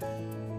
Música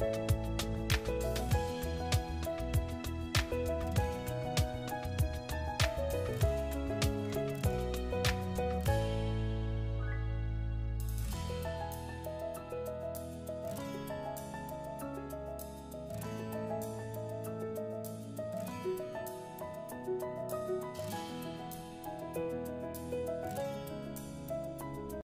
you